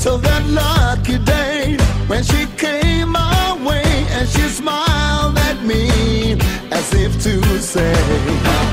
till that lucky day when she came my way and she smiled at me as if to say,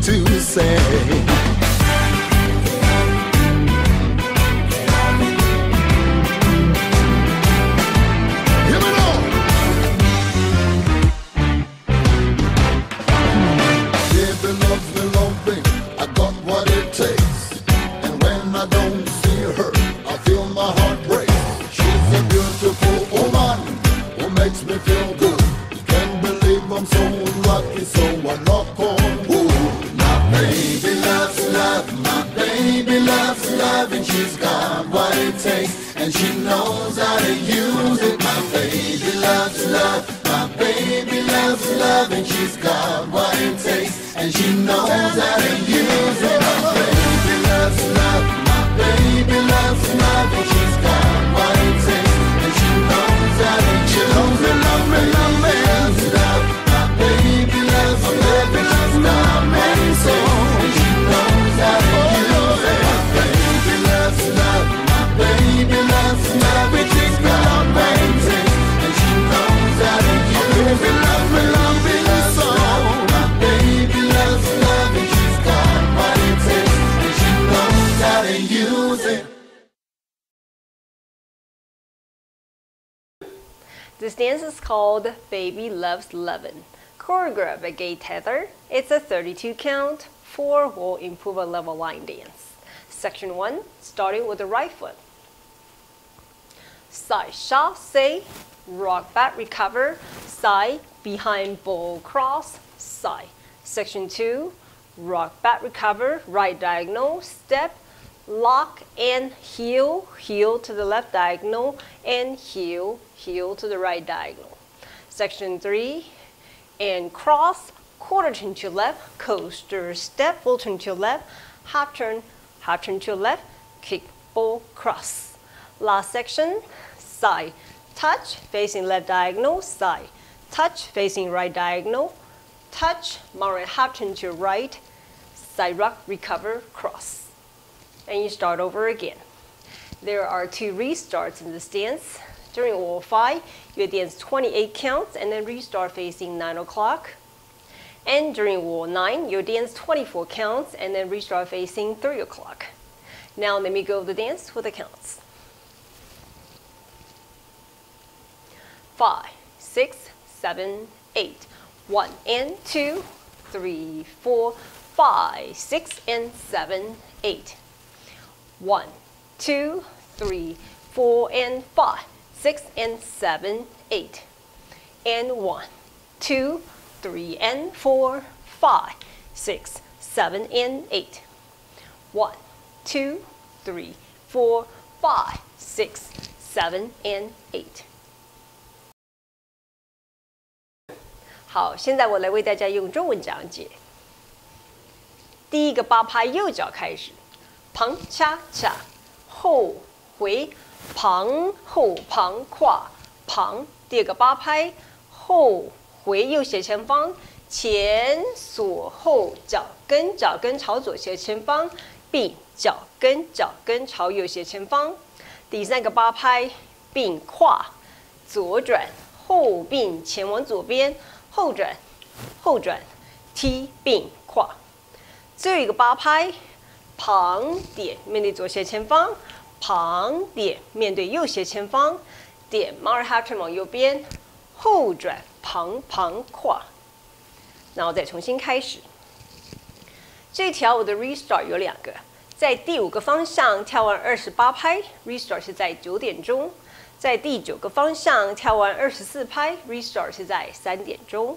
to say. Got what it takes, and she knows how to use it. My baby loves love, my baby loves love, and she's got what it takes, and she knows how to use it. This dance is called Baby Loves Lovin'. Choreographed by Gaye Teather. It's a 32 count, 4 will improve a level line dance. Section 1, starting with the right foot. Side shot, say, rock back, recover, side, behind ball cross, side. Section 2, rock back, recover, right diagonal, step, lock and heel, heel to the left diagonal, and heel, heel to the right diagonal. Section 3, and cross, quarter turn to left, coaster step, full turn to left, half turn, half turn to left, kick, ball, cross. Last section, side, touch, facing left diagonal, side, touch, facing right diagonal, touch, Monterey half turn to right, side rock, recover, cross. And you start over again. There are two restarts in this dance. During wall 5, you dance 28 counts and then restart facing 9 o'clock. And during wall 9, you dance 24 counts and then restart facing 3 o'clock. Now let me go the dance with the counts. Five, six, seven, eight. One and two, three, four, five, six, and seven, eight. One, two, three, four, and five, six, and seven, eight. And one, two, three, and four, five, six, seven, and eight. One, two, three, four, five, six, seven, and eight. 好，现在我来为大家用中文讲解。 第一个八拍右脚开始， 旁恰恰，后回旁后旁跨旁。第二个八拍后回右斜前方，前锁后脚跟脚跟朝左斜前方，并脚跟脚跟朝右斜前方。第三个八拍并跨左转后并前往左边后转后转踢并跨。最后一个八拍，旁点面对左斜前方，旁点面对右斜前方，点 Mara h a t 往右边，后转旁旁跨，然后再重新开始。这条我的 restart 有两个，在第五个方向跳完二十八拍，restart 是在九点钟；在第九个方向跳完二十四拍，restart 是在三点钟。